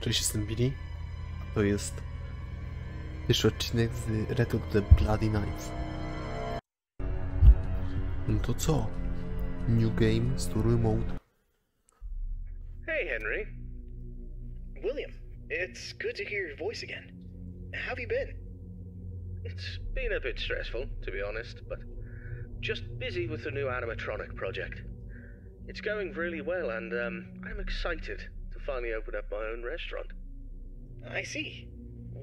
Cześć, jestem Billy. A to jest pierwszy odcinek z Return to the Bloody Nights. No to co? New Game, Story Mode. Hey, Henry. William, it's good to hear your voice again. How have you been? It's been a bit stressful, to be honest, but just busy with the new animatronic project. It's going really well, and um, I'm excited to finally open up my own restaurant. I see.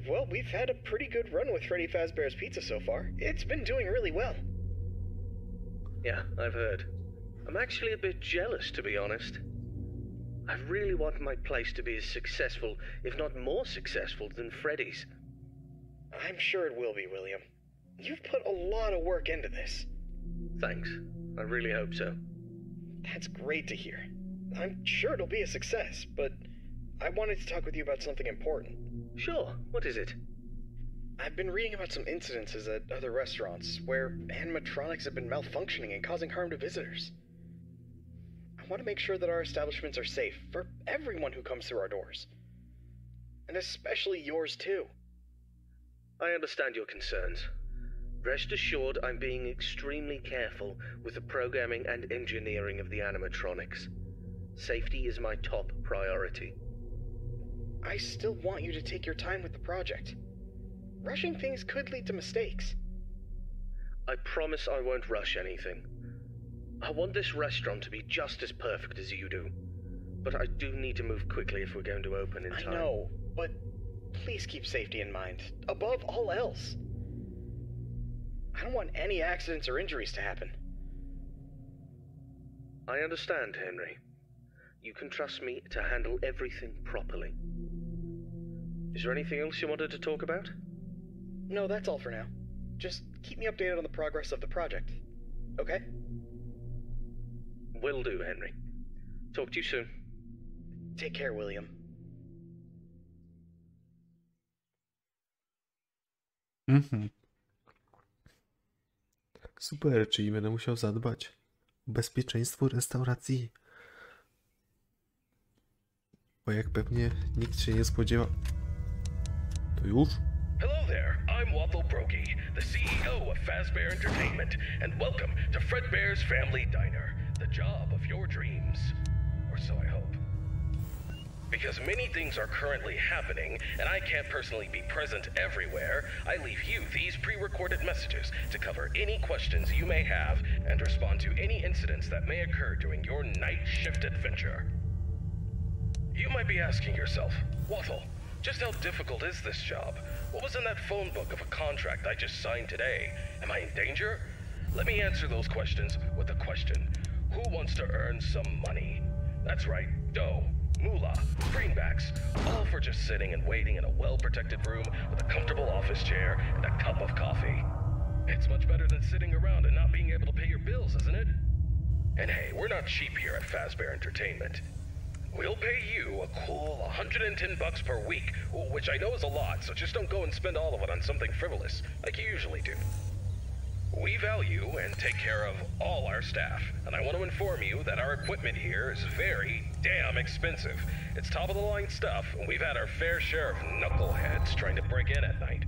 Well, we've had a pretty good run with Freddy Fazbear's Pizza so far. It's been doing really well. Yeah, I've heard. I'm actually a bit jealous, to be honest. I really want my place to be as successful, if not more successful, than Freddy's. I'm sure it will be, William. You've put a lot of work into this. Thanks. I really hope so. That's great to hear. I'm sure it'll be a success, but I wanted to talk with you about something important. Sure. What is it? I've been reading about some incidences at other restaurants where animatronics have been malfunctioning and causing harm to visitors. I want to make sure that our establishments are safe for everyone who comes through our doors. And especially yours, too. I understand your concerns. Rest assured, I'm being extremely careful with the programming and engineering of the animatronics. Safety is my top priority. I still want you to take your time with the project. Rushing things could lead to mistakes. I promise I won't rush anything. I want this restaurant to be just as perfect as you do. But I do need to move quickly if we're going to open in time. I know, but please keep safety in mind, above all else. I don't want any accidents or injuries to happen. I understand, Henry. You can trust me to handle everything properly. Is there anything else you wanted to talk about? No, that's all for now. Just keep me updated on the progress of the project. Okay? Will do, Henry. Talk to you soon. Take care, William. Mhm. Super, czyli będę musiał zadbać o bezpieczeństwo restauracji. Bo jak pewnie nikt się nie spodziewa... To już? Hello there, I'm Waffle Brokey, the CEO of Fazbear Entertainment, and welcome to Fredbear's Family Diner, the job of your dreams. Or so I hope. Because many things are currently happening, and I can't personally be present everywhere, I leave you these pre recorded messages to cover any questions you may have and respond to any incidents that may occur during your night shift adventure. Might be asking yourself, Waffle, just how difficult is this job? What was in that phone book of a contract I just signed today? Am I in danger? Let me answer those questions with a question Who wants to earn some money? That's right, dough moolah, greenbacks, all for just sitting and waiting in a well-protected room with a comfortable office chair and a cup of coffee. It's much better than sitting around and not being able to pay your bills, isn't it? And hey, we're not cheap here at Fazbear Entertainment. We'll pay you a cool 110 bucks per week, which I know is a lot, so just don't go and spend all of it on something frivolous, like you usually do. We value and take care of all our staff, and I want to inform you that our equipment here is very damn expensive. It's top of the line stuff, and we've had our fair share of knuckleheads trying to break in at night.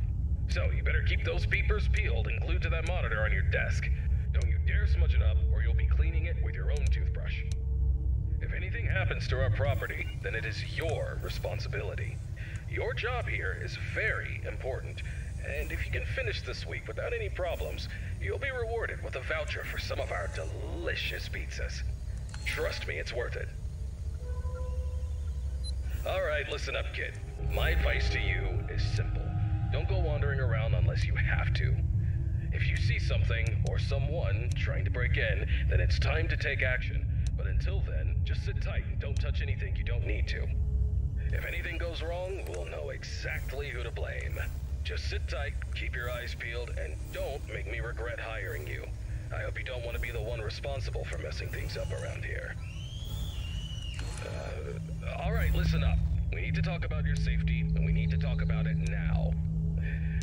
So you better keep those peepers peeled and glued to that monitor on your desk. Don't you dare smudge it up, or you'll be cleaning it with your own toothbrush. Anything happens to our property, then it is your responsibility. Your job here is very important, and if you can finish this week without any problems, you'll be rewarded with a voucher for some of our delicious pizzas. Trust me, it's worth it. Alright, listen up, kid. My advice to you is simple. Don't go wandering around unless you have to. If you see something or someone trying to break in, then it's time to take action. But until then, just sit tight and don't touch anything you don't need to. If anything goes wrong, we'll know exactly who to blame. Just sit tight, keep your eyes peeled, and don't make me regret hiring you. I hope you don't want to be the one responsible for messing things up around here. Uh, all right, listen up. We need to talk about your safety, and we need to talk about it now.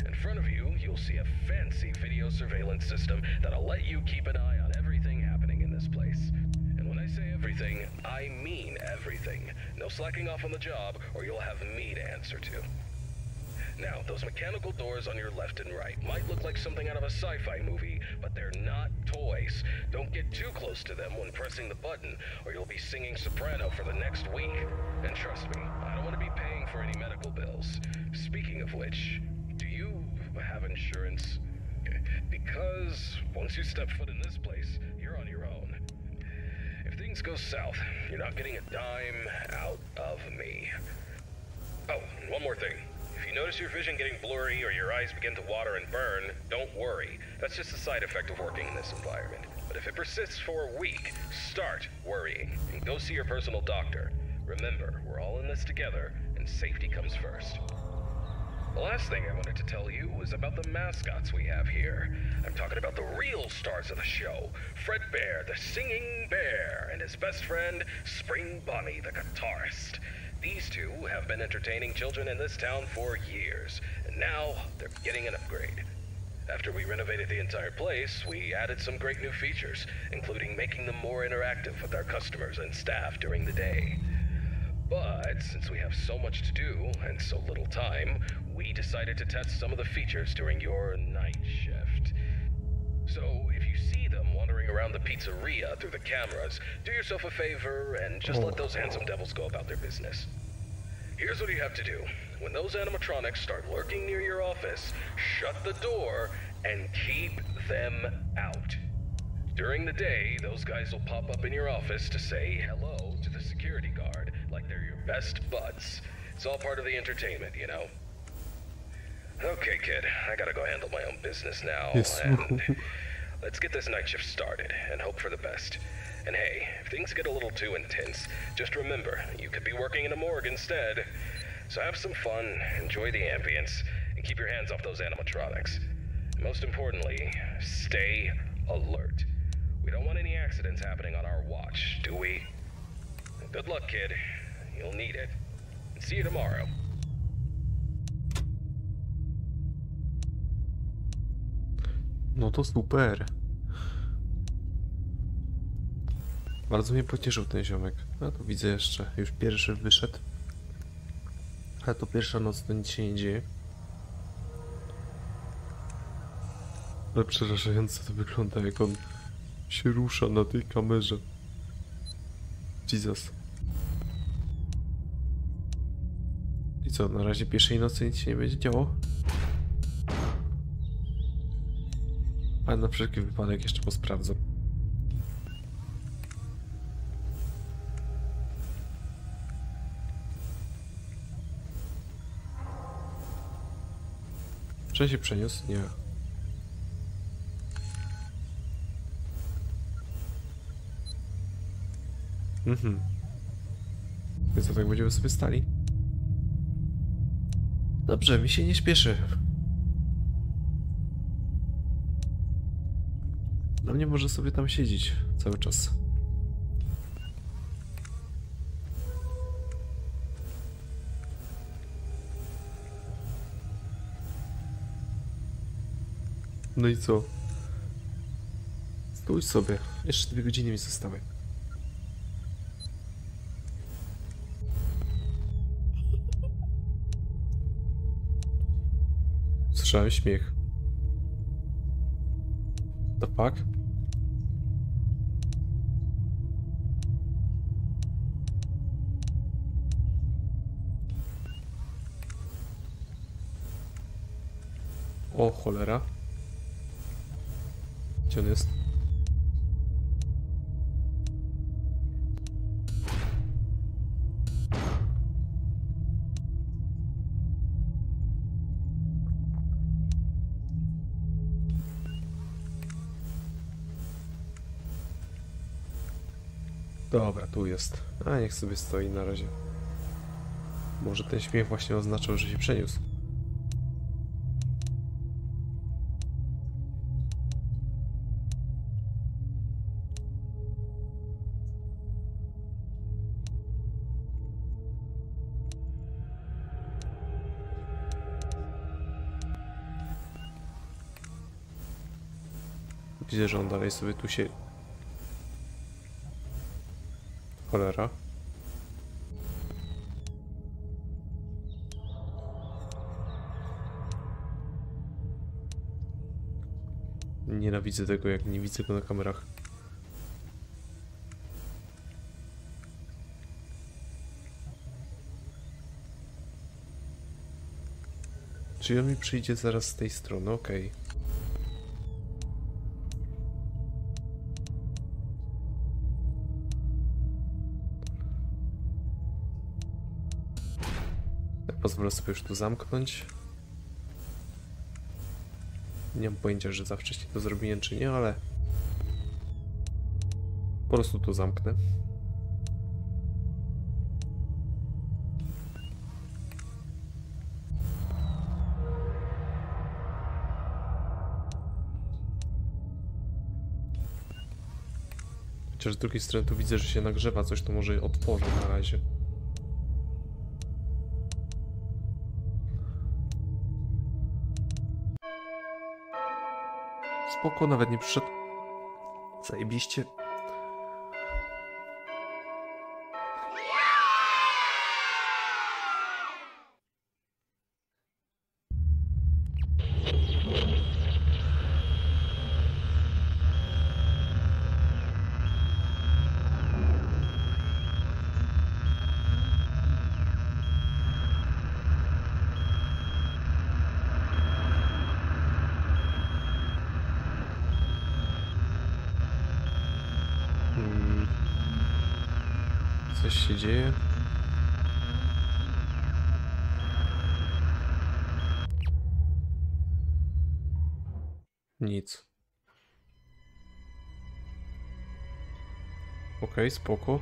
In front of you, you'll see a fancy video surveillance system that'll let you keep an eye on everything happening in this place. Everything, I mean everything. No slacking off on the job, or you'll have me to answer to. Now, those mechanical doors on your left and right might look like something out of a sci-fi movie, but they're not toys. Don't get too close to them when pressing the button, or you'll be singing soprano for the next week. And trust me, I don't want to be paying for any medical bills. Speaking of which, do you have insurance? Because once you step foot in this place, you're on your own. Things go south, you're not getting a dime out of me. Oh, and one more thing. If you notice your vision getting blurry or your eyes begin to water and burn, don't worry. That's just a side effect of working in this environment. But if it persists for a week, start worrying and go see your personal doctor. Remember, we're all in this together, and safety comes first. The last thing I wanted to tell you was about the mascots we have here. I'm talking about the real stars of the show Fred Bear, the singing bear, and his best friend, Spring Bunny, the guitarist. These two have been entertaining children in this town for years, and now they're getting an upgrade. After we renovated the entire place, we added some great new features, including making them more interactive with our customers and staff during the day. But since we have so much to do and so little time, we decided to test some of the features during your night shift. So if you see them wandering around the pizzeria through the cameras, do yourself a favor and just let oh. those handsome devils go about their business. Here's what you have to do. When those animatronics start lurking near your office, shut the door and keep them out. During the day, those guys will pop up in your office to say hello to the security guard like they're your best buds. It's all part of the entertainment, you know? Okay, kid, I gotta go handle my own business now. Yes. And let's get this night shift started and hope for the best. And hey, if things get a little too intense, just remember, you could be working in a morgue instead. So have some fun, enjoy the ambience, and keep your hands off those animatronics. Most importantly, stay alert. We don't want any accidents happening on our watch, do we? Good luck, kid. You'll need it. See you tomorrow. No to super. Bardzo mnie pocieszył ten ziomek. No to widzę jeszcze. Już pierwszy wyszedł. Ale to pierwsza noc, to nic się nie dzieje. Ale przerażająco to wygląda, jak on się rusza na tej kamerze. Jesus. Co, na razie pierwszej nocy nic się nie będzie działo? Ale na wszelki wypadek jeszcze posprawdzę. Czy się przeniósł? Nie. Mhm. Więc co, tak będziemy sobie stali? Dobrze, mi się nie śpieszy. Dla mnie może sobie tam siedzieć cały czas. No i co? Stój sobie. Jeszcze dwie godziny mi zostały. Słyszałem śmiech. The fuck? O cholera. Gdzie on jest? Dobra, tu jest. A niech sobie stoi na razie. Może ten śmiech właśnie oznaczał, że się przeniósł. Widzę, że on dalej sobie tu się Cholera. Nienawidzę tego, jak nie widzę go na kamerach. Czyli on mi przyjdzie zaraz z tej strony, okej. Ja pozwolę sobie już tu zamknąć. Nie mam pojęcia, że za wcześnie to zrobiłem, czy nie, ale... Po prostu tu zamknę. Chociaż z drugiej strony tu widzę, że się nagrzewa coś, to może otworzę na razie. Spoko, nawet nie przyszedł. Zajebiście. Coś się dzieje? Nic. Okej, spoko.